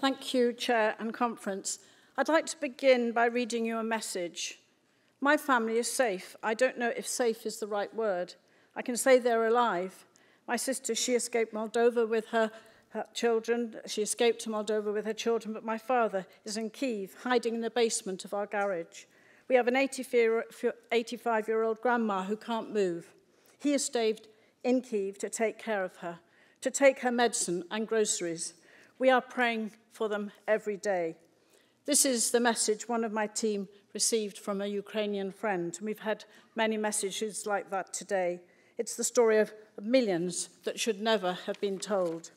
Thank you, Chair and Conference. I'd like to begin by reading you a message. My family is safe. I don't know if safe is the right word. I can say they're alive. My sister, she escaped Moldova with her, her children. She escaped to Moldova with her children, but my father is in Kiev, hiding in the basement of our garage. We have an 85-year-old grandma who can't move. He has stayed in Kiev to take care of her, to take her medicine and groceries. We are praying for them every day. This is the message one of my team received from a Ukrainian friend. We've had many messages like that today. It's the story of millions that should never have been told.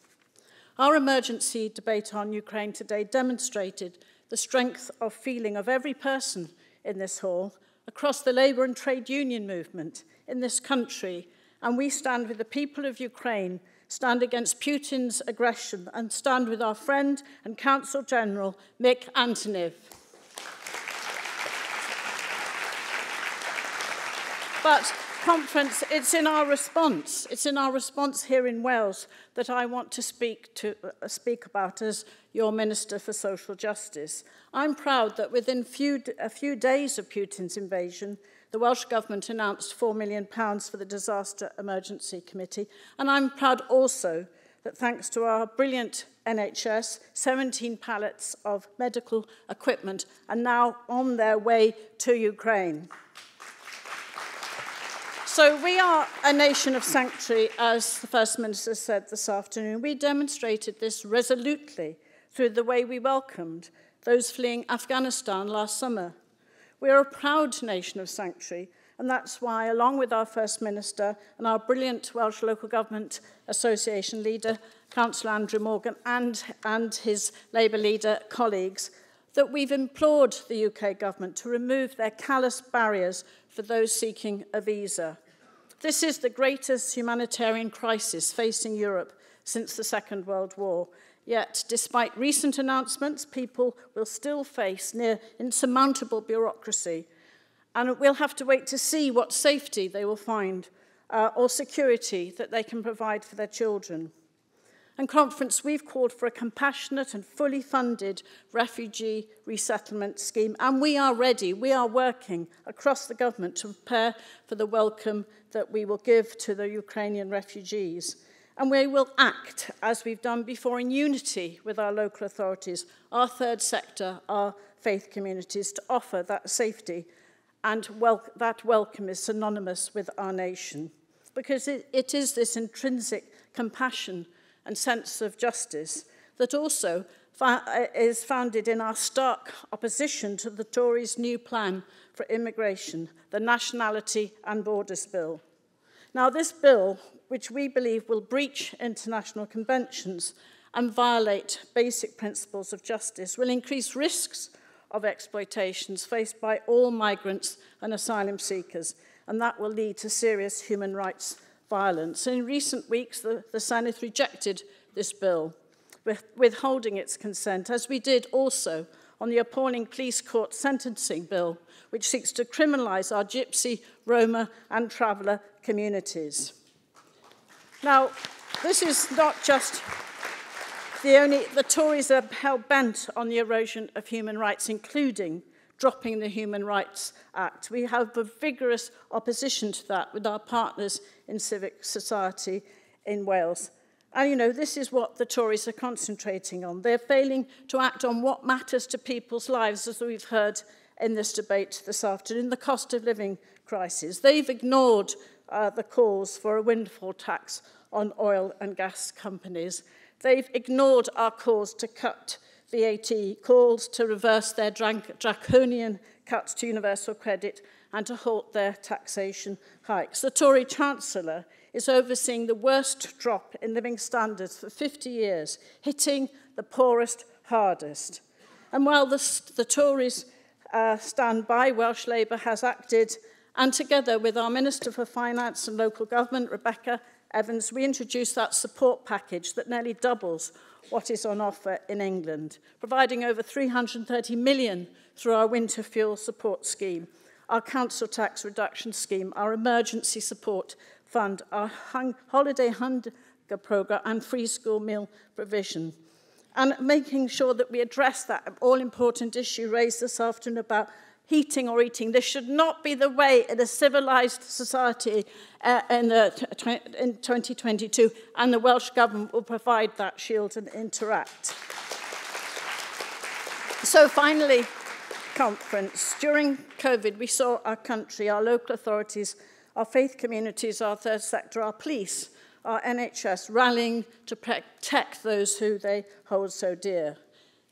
Our emergency debate on Ukraine today demonstrated the strength of feeling of every person in this hall, across the labour and trade union movement in this country, and we stand with the people of Ukraine, stand against Putin's aggression, and stand with our friend and Counsel General, Mick Antoniw. But conference, it's in our response, it's in our response here in Wales that I want to speak, to, uh, speak about as your Minister for Social Justice. I'm proud that within few, a few days of Putin's invasion, the Welsh Government announced £4 million for the Disaster Emergency Committee. And I'm proud also that thanks to our brilliant NHS, 17 pallets of medical equipment are now on their way to Ukraine. So we are a nation of sanctuary, as the First Minister said this afternoon. We demonstrated this resolutely through the way we welcomed those fleeing Afghanistan last summer. We are a proud nation of sanctuary, and that's why, along with our First Minister and our brilliant Welsh Local Government Association leader, Councillor Andrew Morgan, and, and his Labour leader colleagues, that we've implored the UK government to remove their callous barriers for those seeking a visa. This is the greatest humanitarian crisis facing Europe since the Second World War. Yet, despite recent announcements, people will still face near insurmountable bureaucracy, and we'll have to wait to see what safety they will find uh, or security that they can provide for their children. And conference, we've called for a compassionate and fully funded refugee resettlement scheme, and we are ready. We are working across the government to prepare for the welcome that we will give to the Ukrainian refugees and we will act, as we've done before, in unity with our local authorities, our third sector, our faith communities, to offer that safety and wel that welcome is synonymous with our nation. Because it, it is this intrinsic compassion and sense of justice that also eh, is founded in our stark opposition to the Tories' new plan for immigration, the Nationality and Borders Bill. Now, this bill which we believe will breach international conventions and violate basic principles of justice, will increase risks of exploitations faced by all migrants and asylum seekers, and that will lead to serious human rights violence. In recent weeks, the, the Senedd rejected this bill, with, withholding its consent, as we did also on the appalling police court sentencing bill, which seeks to criminalise our Gypsy, Roma and traveller communities. Now, this is not just the only, the Tories are hell bent on the erosion of human rights, including dropping the Human Rights Act. We have a vigorous opposition to that with our partners in civic society in Wales. And, you know, this is what the Tories are concentrating on. They're failing to act on what matters to people's lives, as we've heard in this debate this afternoon, the cost of living crisis. They've ignored uh, the calls for a windfall tax on oil and gas companies. They've ignored our calls to cut VAT, calls to reverse their draconian cuts to universal credit and to halt their taxation hikes. The Tory Chancellor is overseeing the worst drop in living standards for 50 years, hitting the poorest hardest. And while the, the Tories uh, stand by, Welsh Labour has acted and together with our Minister for Finance and Local Government, Rebecca Evans, we introduced that support package that nearly doubles what is on offer in England, providing over 330 million through our winter fuel support scheme, our council tax reduction scheme, our emergency support fund, our hung holiday hunger programme and free school meal provision. and making sure that we address that all-important issue raised this afternoon about heating or eating. This should not be the way in a civilized society uh, in, the, in 2022, and the Welsh Government will provide that shield and interact. So finally, conference. During COVID, we saw our country, our local authorities, our faith communities, our third sector, our police, our NHS rallying to protect those who they hold so dear.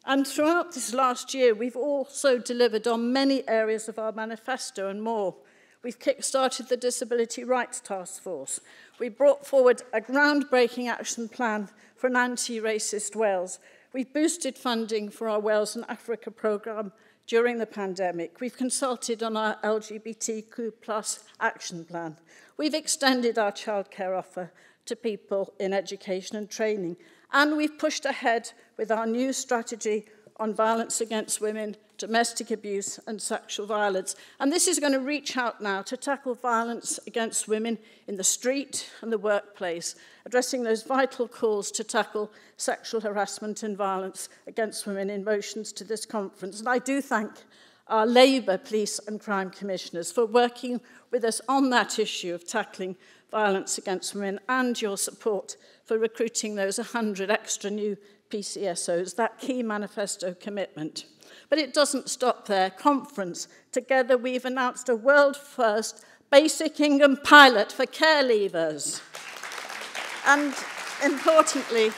And throughout this last year, we've also delivered on many areas of our manifesto and more. We've kick-started the Disability Rights Task Force. We brought forward a groundbreaking action plan for an anti-racist Wales. We've boosted funding for our Wales and Africa programme during the pandemic. We've consulted on our LGBTQ plus action plan. We've extended our childcare offer to people in education and training. And we've pushed ahead with our new strategy on violence against women, domestic abuse and sexual violence. And this is going to reach out now to tackle violence against women in the street and the workplace, addressing those vital calls to tackle sexual harassment and violence against women in motions to this conference. And I do thank our Labour Police and Crime Commissioners for working with us on that issue of tackling violence against women and your support for recruiting those 100 extra new PCSOs, that key manifesto commitment. But it doesn't stop there. Conference. Together we've announced a world first basic income pilot for care leavers. And importantly,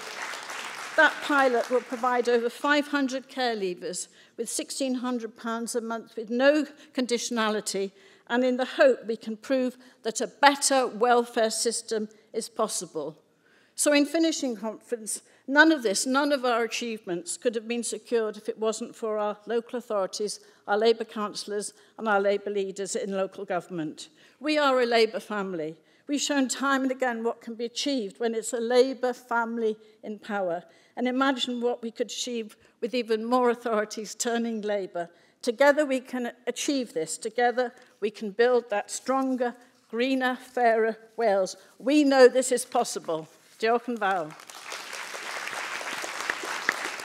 that pilot will provide over 500 care leavers with £1,600 a month with no conditionality and in the hope we can prove that a better welfare system is possible. So in finishing conference, none of this, none of our achievements could have been secured if it wasn't for our local authorities, our Labour councillors and our Labour leaders in local government. We are a Labour family. We've shown time and again what can be achieved when it's a Labour family in power. And imagine what we could achieve with even more authorities turning Labour Together we can achieve this. Together we can build that stronger, greener, fairer Wales. We know this is possible. Diolch yn fawr.